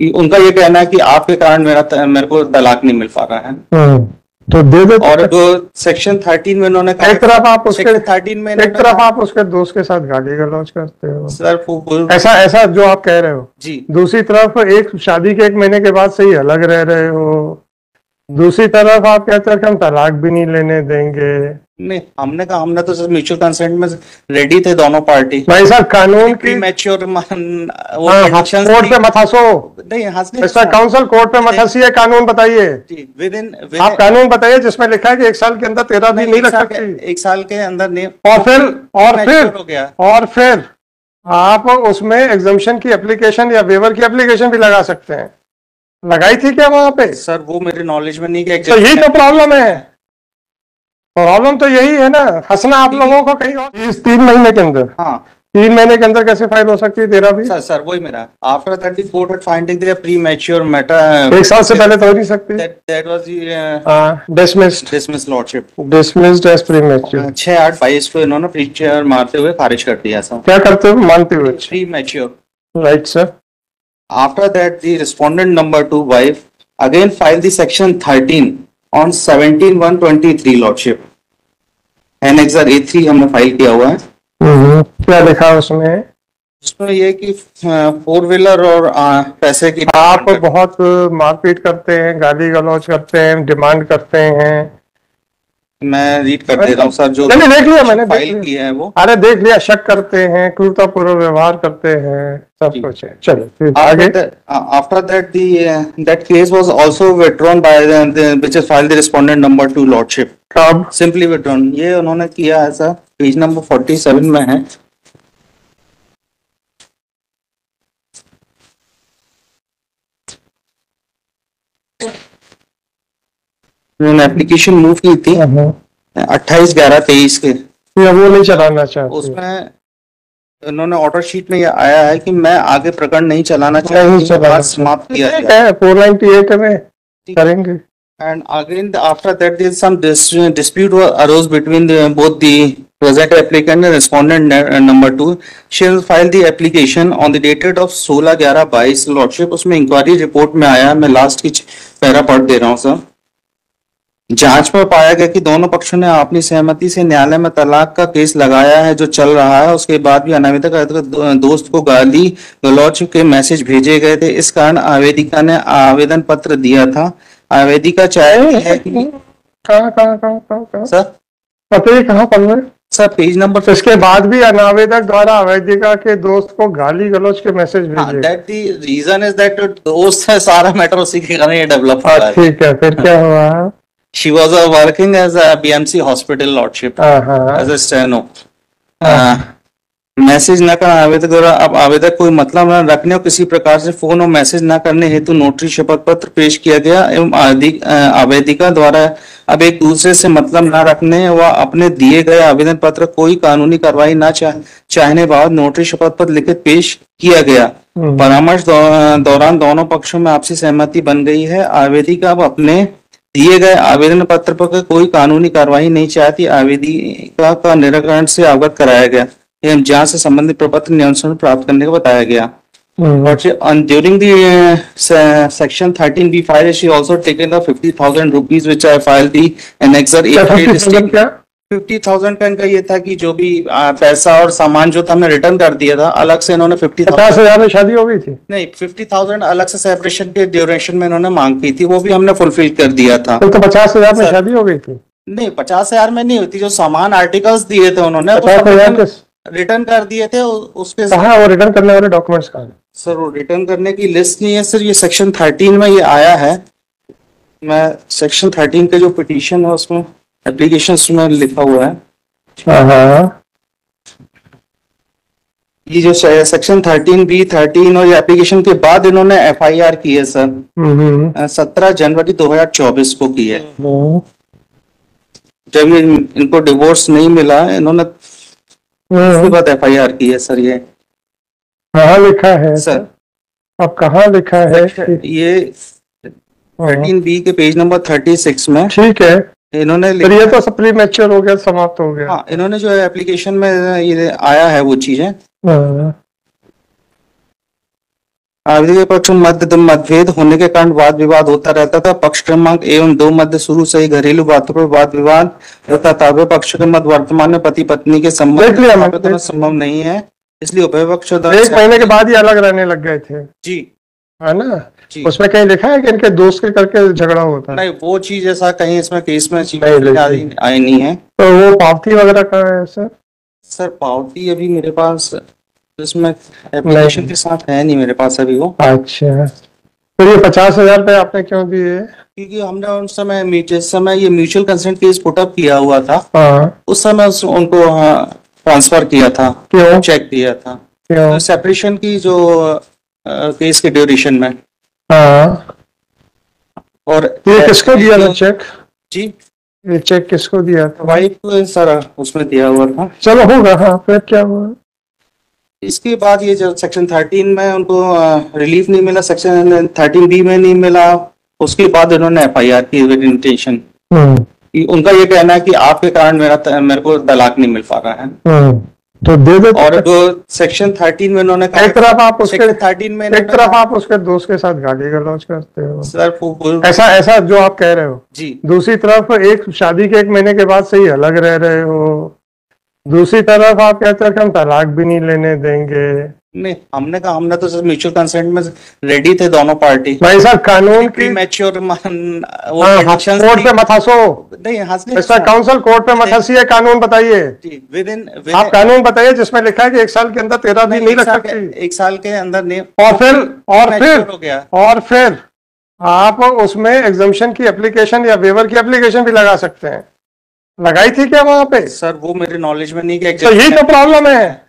उनका ये कहना है कि आपके कारण मेरा मेरे को तलाक नहीं मिल पा रहा है। हम्म, तो दे दो और जो सेक्शन थर्टीन में उन्होंने कहा एक तरफ़ आप उसके थर्टीन में एक तरफ़ आप उसके दोस्त के साथ गाली गलौज करते हो। सर ऐसा ऐसा जो आप कह रहे हो। जी। दूसरी तरफ़ एक शादी के एक महीने के बाद से ही अलग रह रहे हो। दूसरी तरफ़ आप कहते हो कि हम तलाक भी नहीं लेने देंगे। नहीं हमने कहा हमने तो सर म्यूचुअल कंसेंट में रेडी थे दोनों पार्टी भाई साहब कानून की मैच्योर वो हाँ, कोर्ट पे मत हंसो। नहीं हंसने काउंसिल कोर्ट पे मत हंसिए कानून बताइए। विद इन आप कानून बताइए जिसमें लिखा है कि एक साल के अंदर तेरह दिन नहीं रख सकती। एक साल के अंदर नहीं। और फिर और फिर हो गया। और फिर आप उसमें एग्जामेशन की एप्लीकेशन या वेवर की एप्लीकेशन भी लगा सकते हैं। लगाई थी क्या वहाँ पे? सर वो मेरे नॉलेज में नहीं कि तो यही तो प्रॉब्लम है। प्रॉब्लम तो यही है ना हंसना आप लोगों को कहीं और। इस तीन महीने के अंदर। हाँ। तीन महीने के अंदर कैसे फ़ाइल हो सकती है तेरा भी? सर सर वही मेरा। After that the court finding the premature matter एक साल से पहले तो हो नहीं सकती। That that was dismissed dismiss lordship dismissed as premature छह आठ बाईस को इन्होंने प्रीचर मारते हुए खारिज कर दिया सर। क्या करते हो? मानते हुए premature right sir After that, the respondent number two wife again filed the section 13 on 17123 lordship. Annexer A3 हमने फ़ाइल किया हुआ है। हम्म, क्या देखा उसमें? उसमें ये कि फोर व्हीलर और पैसे की आप बहुत मारपीट करते हैं गाली गलौज करते हैं डिमांड करते हैं। मैं रीड कर दे रहा हूँ सर जो देख लिया मैंने फ़ाइल देख है वो। अरे देख लिया शक करते हैं क्रूरता पूर्व व्यवहार करते हैं सब कुछ चलो सिंपली विथड्रॉन uh, uh, ये उन्होंने किया है सर पेज नंबर 47 में है। उन्होंने एप्लीकेशन मूव की थी। अट्ठाईस ग्यारह तेईस के। वो नहीं चलाना चाहते। उसमें उन्होंने ऑर्डर शीट में यह आया है कि मैं आगे प्रकरण नहीं चलाना चाहिए ऑन डेटेड उसमें इंक्वायरी रिपोर्ट में आया मैं लास्ट की पैरा पढ़ दे रहा हूँ सर जाँच में पाया गया कि दोनों पक्षों ने अपनी सहमति से न्यायालय में तलाक का केस लगाया है जो चल रहा है। उसके बाद भी अनामिका का दोस्त को गाली गलौच के मैसेज भेजे गए थे। इस कारण आवेदिका ने आवेदन पत्र दिया था। आवेदिका चाहे है कि कहाँ कहाँ कहाँ कहाँ कहाँ? सर? कहाँ पढ़ सर पेज नंबर इसके बाद भी अनावेदक द्वारा अवैधिका के दोस्त को गाली गलौज के मैसेज भेजे that the reason is that दोस्त है सारा मैटर उसी के कारण ये डेवलप हुआ हाँ, ठीक है फिर क्या हुआ? She was working as a BMC hospital lordship हाँ हाँ एज अ स्टेनो मैसेज न कर आवेदक द्वारा अब आवेदक कोई मतलब न रखने और किसी प्रकार से फ़ोन और मैसेज न करने हेतु नोटरी शपथ पत्र पेश किया गया एवं आवेदिका द्वारा अब एक दूसरे से मतलब न रखने व अपने दिए गए आवेदन पत्र कोई कानूनी कार्रवाई न चाह, चाहने बाद नोटरी शपथ पत्र लिखित पेश किया गया। हम्म। परामर्श दौ- दौरान दोनों पक्षों में आपसी सहमति बन गई है। आवेदिका अब अपने दिए गए आवेदन पत्र पर कोई कानूनी कार्रवाई नहीं चाहती। आवेदिका का निराकरण से अवगत कराया गया। एवं जाँच से संबंधित प्रपत्र नियंत्रण प्राप्त करने को बताया गया। During the uh, se- section 13 B file she also taken the 50,000 rupees which I filed the annexer क्या? क्या 50,000 का इनका ये था कि जो भी आ, पैसा और सामान जो था हमने रिटर्न कर दिया था अलग से इन्होंने 50,000 पचास हज़ार में शादी हो गई थी? नहीं 50,000 अलग से सेपरेशन के ड्यूरेशन में इन्होंने मांग की थी वो भी हमने फुलफिल कर दिया था। तो पचास हज़ार में। शादी हो गई थी? नहीं पचास हज़ार में नहीं होती जो सामान आर्टिकल्स दिए थे उन्होंने के रिटर्न कर दिए थे उसके कहा वो रिटर्न करने वाले डॉक्यूमेंट्स कहा सर वो रिटर्न करने की लिस्ट नहीं है सर ये सेक्शन थर्टीन में ये आया है। मैं सेक्शन थर्टीन के जो पिटीशन है उसमें एप्लीकेशन में लिखा हुआ है। हाँ हाँ ये जो सेक्शन थर्टीन बी थर्टीन और एप्लीकेशन के बाद इन्होंने एफ़ आई आर की है सर हम्म, हम्म, सत्रह जनवरी 2024 को की है। हम्म, जब ये इनको डिवोर्स नहीं मिला इन्होंने उसके। बाद एफ़ आई आर की है सर ये। कहा लिखा है सर अब कहा लिखा है? ये हाँ, थर्टीन बी के पेज नंबर थर्टी सिक्स में। ठीक है। इन्होंने ये तो सप्ली मैच्योर हो गया समाप्त हो गया। हाँ इन्होंने जो एप्लीकेशन में ये आया है वो चीज़ें। हाँ, पक्ष मध्य मतभेद होने के कारण वाद विवाद होता रहता था। पक्ष क्रमांक एवं दो मध्य शुरू से ही घरेलू बातों पर वाद विवाद रहता था। वे पक्ष के मध्य वर्तमान में पति पत्नी के संबंध संभव नहीं है इसलिए उभय पक्ष एक महीने के बाद ही अलग रहने लग गए थे। जी। है ना? उसमें कहीं लिखा है कि इनके दोस्त के करके झगड़ा होता है? नहीं वो चीज़ ऐसा कहीं इसमें केस में चीज़ नहीं, नहीं, आई आई नहीं है। तो वो पावती वगैरह का है सर? सर पावती अभी मेरे पास इसमें एप्लीकेशन के साथ है नहीं मेरे पास अभी वो। अच्छा। तो ये पचास हज़ार रुपये आपने क्यों दिए? क्योंकि हमने उन समय जिस समय ये म्यूचुअल कंसेंट केस पुटअप किया हुआ था हाँ। उस समय उस, उनको ट्रांसफ़र किया था क्यों? चेक दिया था। क्यों? सेपरेशन की जो केस के ड्यूरेशन में। हाँ। और ये किसको दिया था चेक जी। ये चेक किसको दिया था? वाइफ को सर उसमें दिया हुआ था। चलो होगा हाँ फिर क्या हुआ? इसके बाद ये जो सेक्शन थर्टीन में उनको रिलीफ नहीं मिला सेक्शन थर्टीन बी में नहीं मिला उसके बाद उन्होंने एफ़ आई आर की इंटेंशन हम्म। उनका ये कहना है कि आपके कारण मेरा मेरे को तलाक नहीं मिल पा रहा है। हम्म। तो दे दो और जो सेक्शन थर्टीन में उन्होंने एक तरफ़ आप उसके थर्टीन में एक तरफ़ आप उसके दोस्त के साथ गाली गलौज करते हो। सर ऐसा ऐसा जो आप कह रहे हो। जी। दूसरी तरफ़ एक शादी के एक महीने के बाद से ही अलग रह रहे हो। दूसरी तरफ़ आप कहते हो कि हम तलाक भी नहीं लेने देंगे। नहीं हमने कहा हमने तो सर म्यूचुअल कंसेंट में रेडी थे दोनों पार्टी भाई साहब कानून की मैच्योर वो हाँ, कोर्ट पे मत हंसो। नहीं हंसने काउंसिल कोर्ट पे मत हंसिए कानून बताइए। विद इन आप कानून बताइए जिसमें लिखा है कि एक साल के अंदर तेरह भी नहीं रख सकती। एक साल के अंदर नहीं। और फिर और फिर हो गया। और फिर आप उसमें एग्जामेशन की एप्लीकेशन या वेवर की एप्लीकेशन भी लगा सकते हैं। लगाई थी क्या वहाँ पे? सर वो मेरे नॉलेज में नहीं कि तो यही तो प्रॉब्लम है।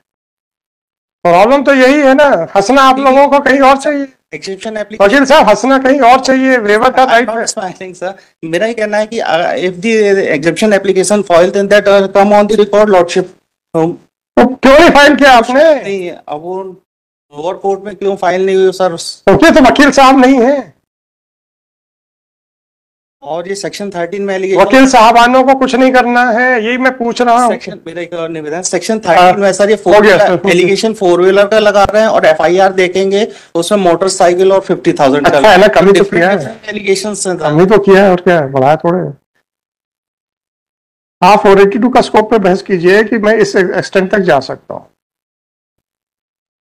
प्रॉब्लम तो यही है ना हंसना आप लोगों को कहीं और चाहिए। एक्सेप्शन वकील साहब हंसना कहीं और चाहिए वेवर का राइट है। स्माइलिंग सर मेरा ही कहना है कि if if exception application file then that come on the record um, तो क्यों नहीं फ़ाइल किया आपने? नहीं अब वो कोर्ट में क्यों फ़ाइल नहीं हुई सर ओके तो वकील साहब नहीं है। और ये सेक्शन थर्टीन में allegation- वकील साहबानों को कुछ नहीं करना है यही मैं पूछ रहा हूँ। सेक्शन थर्टीन में सर ये फोर एलिगेशन फोर व्हीलर का लगा रहे हैं और एफआईआर देखेंगे उसमें मोटरसाइकिल और फिफ्टी थाउज़ेंड अच्छा है। तो किया है। एलिगेशन हमने तो किया है और क्या बढ़ाया थोड़े आप फोर एटी टू का स्कोप पे बहस कीजिए कि मैं इस एक्सटेंट तक जा सकता हूँ।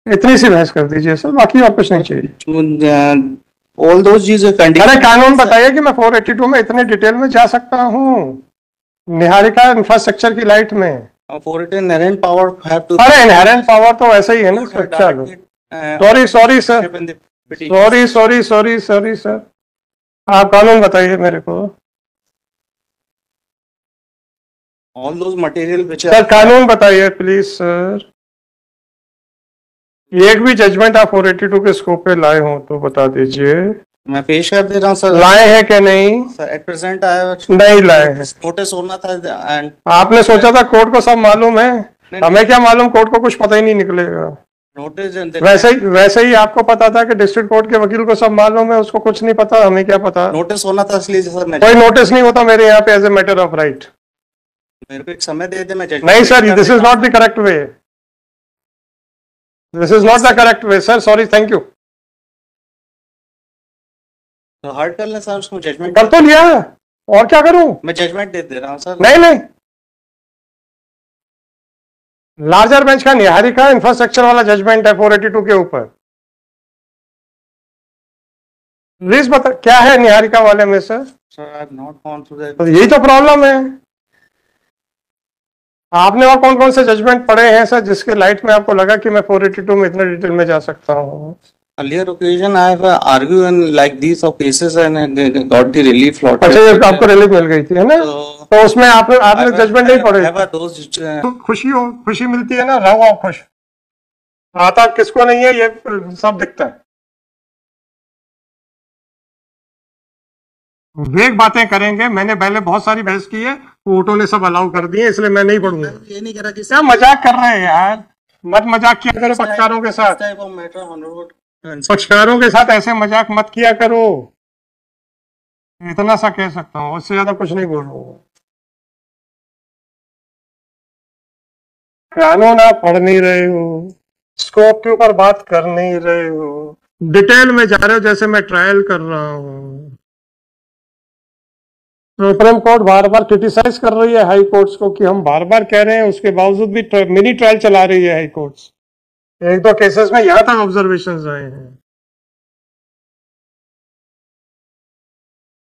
इतनी सी बहस कर दीजिए सर। बाकी और कुछ नहीं चाहिए। ऑल दोज अरे कानून बताइए कि मैं 482 में इतने डिटेल में जा सकता हूँ। निहारिका इंफ्रास्ट्रक्चर की लाइट में। power have to अरे इनहेरेंट पावर तो ऐसा ही है ना uh, sorry sorry sir. Sorry sorry sorry sorry sir आप कानून बताइए मेरे को। Those material which सर कानून बताइए प्लीज़ सर एक भी जजमेंट आप 482 के स्कोप पे लाए हो तो बता दीजिए। मैं पेश कर दे रहा हूँ सर। लाए हैं कि नहीं? सर एट प्रेजेंट आई नहीं लाए हैं। नोटिस होना था एंड आपने सोचा था कोर्ट को सब मालूम है? हमें क्या मालूम कोर्ट को कुछ पता ही नहीं निकलेगा? नोटिस वैसे ही वैसे ही आपको पता था कि डिस्ट्रिक्ट कोर्ट के वकील को सब मालूम है उसको कुछ नहीं पता हमें क्या पता? नोटिस होना था इसलिए सर मैं कोई नोटिस नहीं होता मेरे यहाँ पे as a matter of right मेरे को एक समय दे दे मैं नहीं sir this is not the correct way this is not the correct way sir sorry thank you तो हर्ट कर ले सर उसको जजमेंट कर तो लिया और क्या करूँ? मैं जजमेंट दे दे रहा हूँ सर। नहीं नहीं। लार्जर बेंच का निहारिका इंफ्रास्ट्रक्चर वाला जजमेंट है 482 के ऊपर। प्लीज़ बता क्या है निहारिका वाले में sir sir I have not gone through that यही तो प्रॉब्लम है। आपने और कौन कौन से जजमेंट पढ़े हैं सर जिसके लाइट में आपको लगा कि मैं 482 में इतने डिटेल में जा सकता हूँ? Earlier occasion I have uh, argued in like these of cases and uh, got the relief lot. अच्छा ये आपको रिलीफ मिल गई थी है ना? तो तो उसमें आपने आपने जजमेंट नहीं पढ़े? have those uh, तो खुशी हो खुशी मिलती है ना रहो आप खुश। आता किसको नहीं है ये सब दिखता है। वेग बातें करेंगे। मैंने पहले बहुत सारी बहस की है कोर्टों ने सब अलाउ कर दिए इसलिए मैं नहीं पढ़ूँगा। ये नहीं कह रहा कि क्या मज़ाक कर रहे हैं यार? मत मज़ाक किया करो पक्षकारों के साथ। honorable पक्षकारों के साथ ऐसे मज़ाक मत किया करो। इतना सा कह सकता हूँ उससे ज़्यादा कुछ नहीं बोल रहा हूँ। कानून आप पढ़ नहीं रहे हो स्कोप के ऊपर बात कर नहीं रहे हो। डिटेल में जा रहे हो जैसे मैं ट्रायल कर रहा हूँ। सुप्रीम कोर्ट बार बार क्रिटिसाइज कर रही है हाई कोर्ट्स को कि हम बार बार कह रहे हैं, उसके बावजूद भी मिनी ट्रायल चला रही है हाई कोर्ट्स। एक दो केसेस में यहाँ तक ऑब्जर्वेशन आए हैं।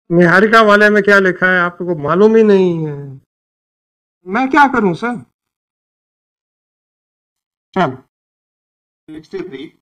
निहारिका वाले में क्या लिखा है, आपको मालूम ही नहीं है। मैं क्या करूँ, सर? चल। 63